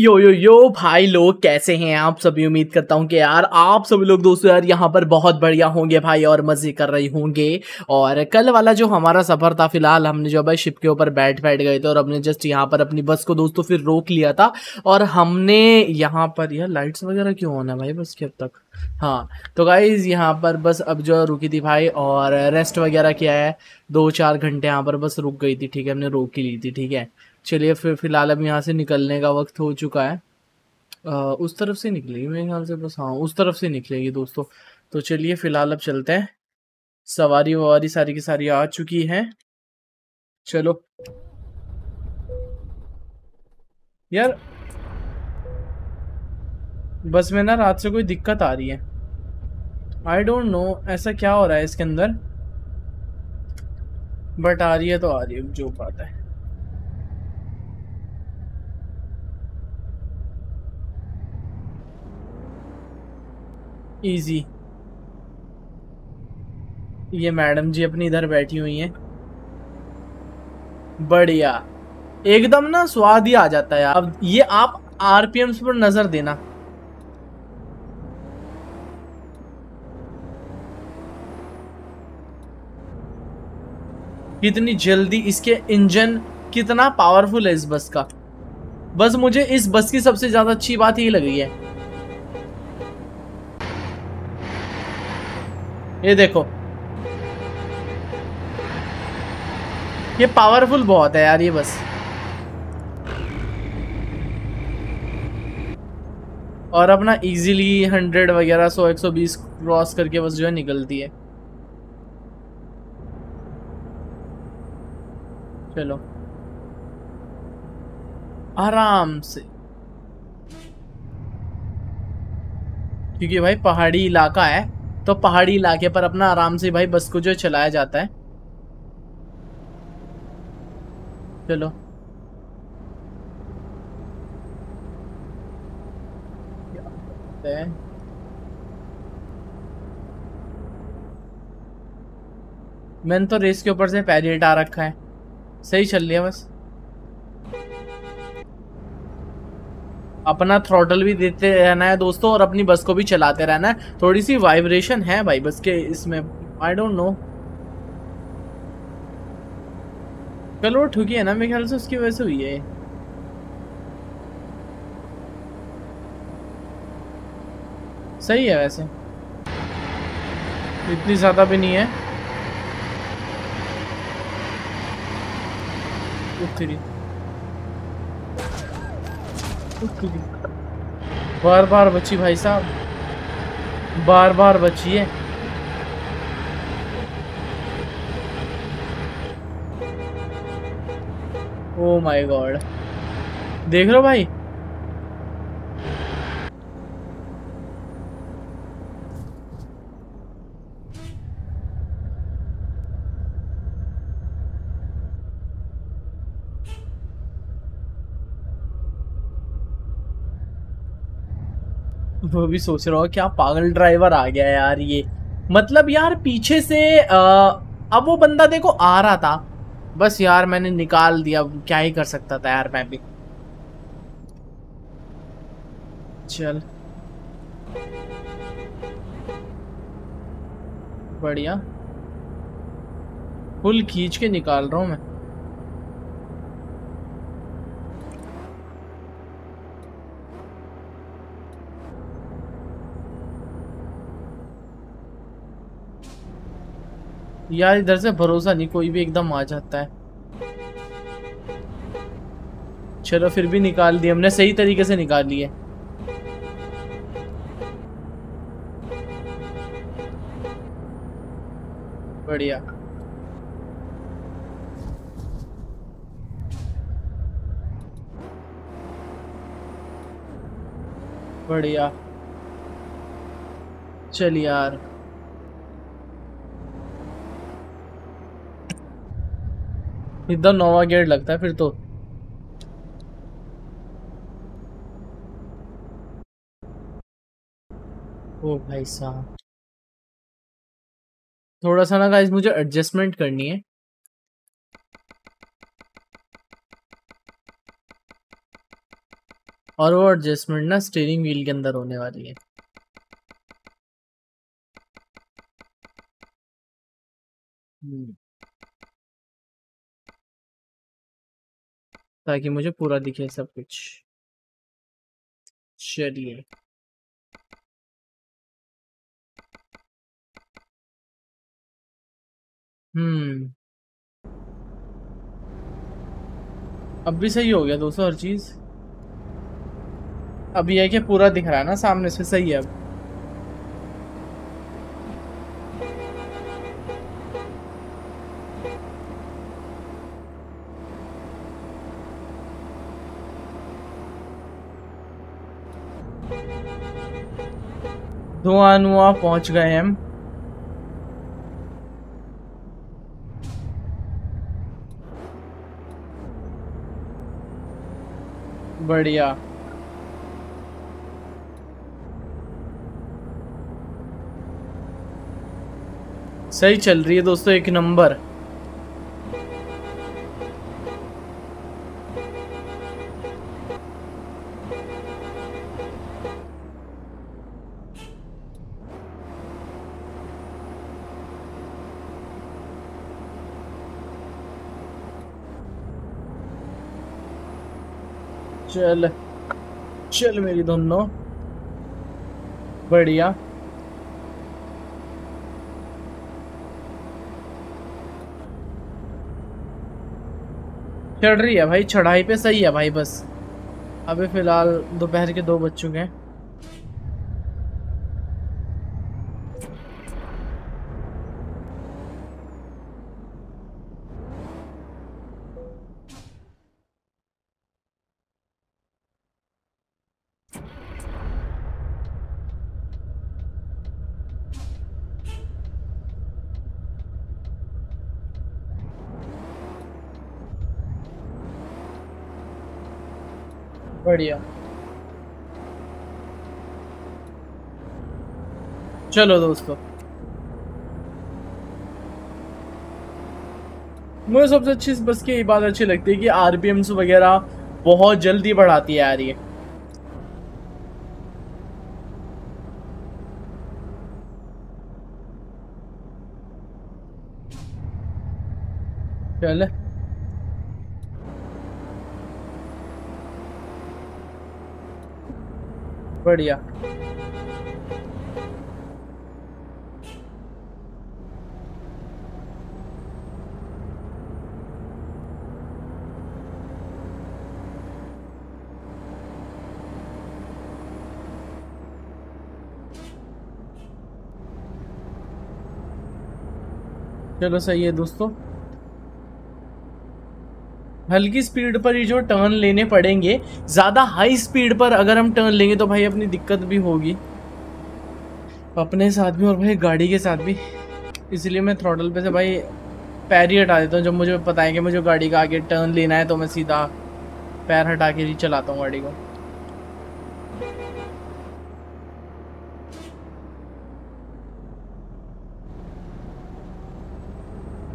यो यो यो भाई लोग, कैसे हैं आप? सभी उम्मीद करता हूँ कि यार आप सभी लोग दोस्तों, यार यहाँ पर बहुत बढ़िया होंगे भाई और मज़े कर रहे होंगे। और कल वाला जो हमारा सफ़र था, फ़िलहाल हमने जो भाई शिप के ऊपर बैठ बैठ गए थे और हमने जस्ट यहाँ पर अपनी बस को दोस्तों फिर रोक लिया था। और हमने यहाँ पर, यार लाइट्स वगैरह क्यों होना भाई? बस के अब तक। हाँ तो गाइज़ यहाँ पर बस अब जो रुकी थी भाई और रेस्ट वगैरह किया है। दो चार घंटे यहाँ पर बस रुक गई थी ठीक है हमने रोक ही ली थी ठीक है। चलिए फिर फ़िलहाल अब यहाँ से निकलने का वक्त हो चुका है। आ, उस तरफ़ से निकलेगी मेरे ख्याल से बस हाँ उस तरफ़ से निकलेगी दोस्तों। तो चलिए फ़िलहाल अब चलते हैं। सवारी ववारी सारी की सारी आ चुकी है। चलो। यार बस में ना रात से कोई दिक्कत आ रही है। आई डोंट नो ऐसा क्या हो रहा है इसके अंदर। बट आ रही है तो आ रही है, जो बात है। इजी ये मैडम जी अपनी इधर बैठी हुई हैं। बढ़िया। एकदम ना स्वाद ही आ जाता है अब ये आप आरपीएम्स पर नज़र देना। कितनी जल्दी इसके इंजन कितना पावरफुल है इस बस का। बस मुझे इस बस की सबसे ज़्यादा अच्छी बात ये लगी है। ये देखो। ये पावरफुल बहुत है यार ये बस। और अपना इजीली हंड्रेड वगैरह, सौ, एक सौ बीस क्रॉस करके बस जो है निकलती है। चलो। आराम से। क्योंकि भाई पहाड़ी इलाका है तो पहाड़ी इलाके पर अपना आराम से भाई बस को जो चलाया जाता है। चलो। मैंने तो रेस के ऊपर से पैर हटा रखा है। सही चल रही है बस। अपना थ्रोटल भी देते रहना है दोस्तों और अपनी बस को भी चलाते रहना है। थोड़ी सी वाइब्रेशन है भाई बस के इसमें। आई डोंट नो वो ठुकी है ना मेरे ख्याल से उसकी वजह से हुई है सही है वैसे। इतनी ज़्यादा भी नहीं है। बार बार बची भाई साहब। बार बार बची है। ओ माय गॉड देख रहे हो भाई? वो भी सोच रहा हूँ क्या पागल ड्राइवर आ गया यार ये। मतलब यार पीछे से आ, अब वो बंदा देखो आ रहा था। बस यार मैंने निकाल दिया क्या ही कर सकता था यार मैं भी। चल। बढ़िया। फुल खींच के निकाल रहा हूँ मैं। यार इधर से भरोसा नहीं, कोई भी एकदम आ जाता है। चलो फिर भी निकाल दिए हमने सही तरीके से निकाल लिए। बढ़िया। बढ़िया। चल यार। एकदम नोवा गेट लगता है फिर तो। ओ भाई साहब। थोड़ा सा ना गाइस मुझे एडजस्टमेंट करनी है। और वो एडजस्टमेंट ना स्टीयरिंग व्हील के अंदर होने वाली है। हम्म। ताकि मुझे पूरा दिखे सब कुछ। चलिए। हम्म। अब भी सही हो गया दोस्तों हर चीज़। अब यह कि पूरा दिख रहा है ना सामने से सही है अब। धुआँ नुआ पहुँच गए हम बढ़िया। सही चल रही है दोस्तों एक नंबर। चल। चल मेरी दोनों। बढ़िया। चढ़ रही है भाई, चढ़ाई पे सही है भाई, बस। अभी फ़िलहाल दोपहर के दो बज चुके हैं। बढ़िया। चलो दोस्तों। मुझे सबसे अच्छी बस की बात अच्छी लगती है कि आरपीएम्स वगैरह बहुत जल्दी बढ़ाती है यार ये। चल। बढ़िया। चलो सही है दोस्तों। हल्की स्पीड पर ही जो टर्न लेने पड़ेंगे, ज़्यादा हाई स्पीड पर अगर हम टर्न लेंगे तो भाई अपनी दिक्कत भी होगी। अपने साथ भी और भाई गाड़ी के साथ भी। इसलिए मैं थ्रोटल पे से भाई पैर ही हटा देता हूँ। जब मुझे पता है कि मुझे गाड़ी का आगे टर्न लेना है तो मैं सीधा पैर हटा के ही चलाता हूँ गाड़ी को।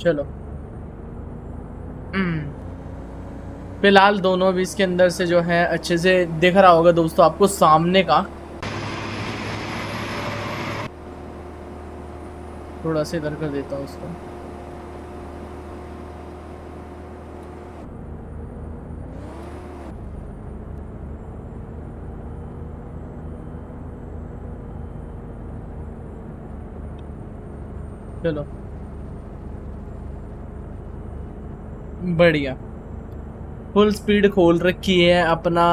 चलो। हम्म। फ़िलहाल दोनों भी इसके अंदर से जो है, अच्छे से दिख रहा होगा दोस्तों आपको सामने का। थोड़ा सा इधर कर देता हूँ उसको। चलो। बढ़िया। फुल स्पीड खोल रखी है अपना,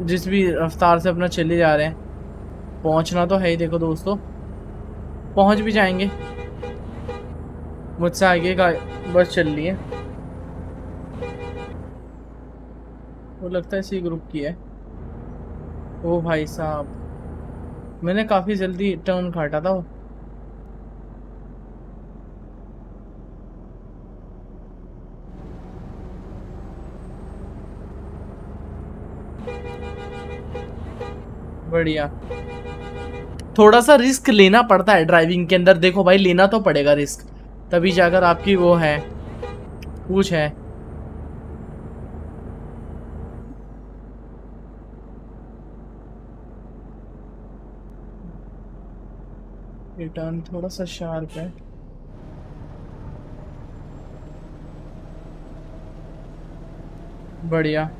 जिस भी रफ्तार से अपना चले जा रहे हैं। पहुँचना तो है ही, देखो दोस्तों। पहुँच भी जाएँगे। मुझसे आगे का बस चल रही है। वो लगता है इसी ग्रुप की है। ओ भाई साहब। मैंने काफ़ी जल्दी टर्न काटा था वो। बढ़िया। थोड़ा सा रिस्क लेना पड़ता है ड्राइविंग के अंदर। देखो भाई, लेना तो पड़ेगा रिस्क। तभी जाकर आपकी वो है। पूछ है। रिटर्न थोड़ा सा शार्प है। बढ़िया।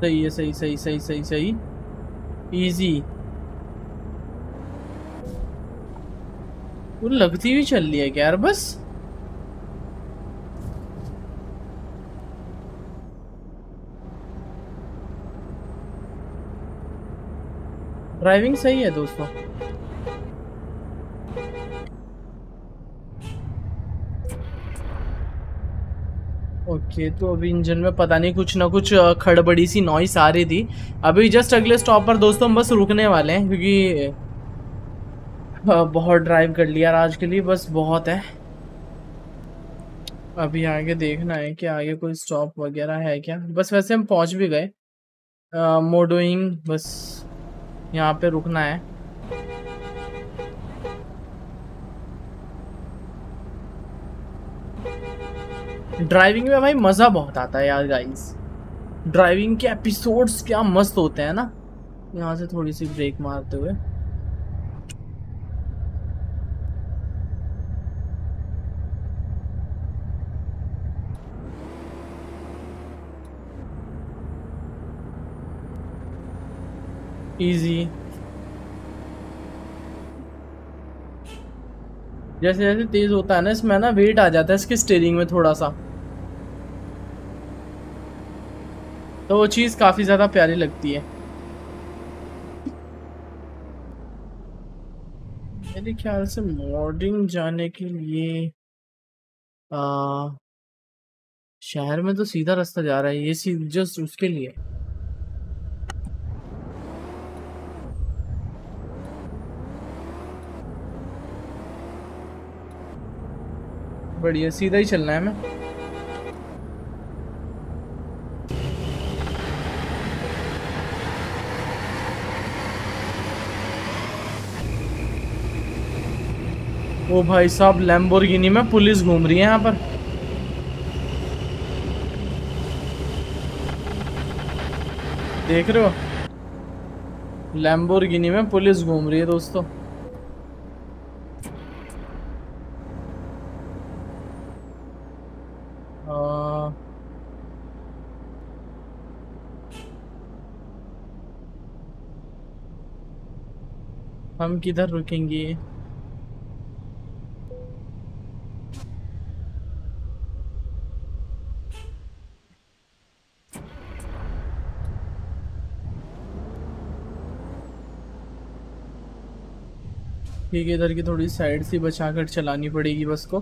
सही है, सही सही सही सही सही। इजी वो लगती हुई चल रही है क्या यार, बस? ड्राइविंग सही है दोस्तों। ओके तो अभी इंजन में पता नहीं, कुछ ना कुछ खड़बड़ी सी नॉइस आ रही थी। अभी जस्ट अगले स्टॉप पर दोस्तों हम बस रुकने वाले हैं, क्योंकि बहुत ड्राइव कर लिया आज के लिए, बस बहुत है। अभी आगे देखना है कि आगे कोई स्टॉप वगैरह है क्या। बस वैसे हम पहुँच भी गए। मोडोइंग बस यहाँ पे रुकना है। ड्राइविंग में भाई मज़ा बहुत आता है यार गाइस ड्राइविंग के एपिसोड्स क्या मस्त होते हैं ना. यहाँ से थोड़ी सी ब्रेक मारते हुए. इजी जैसे जैसे तेज होता है ना इसमें ना वेट आ जाता है इसके स्टेयरिंग में थोड़ा सा तो वो चीज़ काफ़ी ज़्यादा प्यारी लगती है। मेरे ख्याल से मॉर्निंग जाने के लिए आ, शहर में तो सीधा रास्ता जा रहा है ये सी जस्ट उसके लिए। बढ़िया सीधा ही चलना है मैं ओ भाई साहब लैम्बोर्गिनी में पुलिस घूम रही है यहाँ पर। देख रहे हो? लैम्बोर्गिनी में पुलिस घूम रही है दोस्तों। हम किधर रुकेंगे? ठीक है, इधर की थोड़ी साइड से बचाकर चलानी पड़ेगी बस को।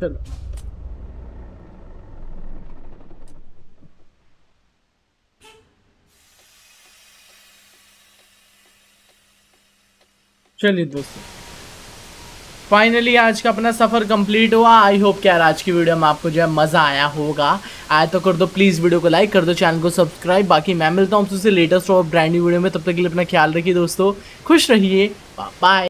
चलो। चलिए दोस्तों। फाइनली आज का अपना सफ़र कंप्लीट हुआ। आई होप कि यार आज की वीडियो में आपको जो है मज़ा आया होगा। आया तो कर दो प्लीज़ वीडियो को लाइक कर दो चैनल को सब्सक्राइब बाकी मैं मिलता हूँ आपसे लेटेस्ट और ब्रांड न्यू वीडियो में। तब तक के लिए अपना ख्याल रखिए दोस्तों। खुश रहिए। बाय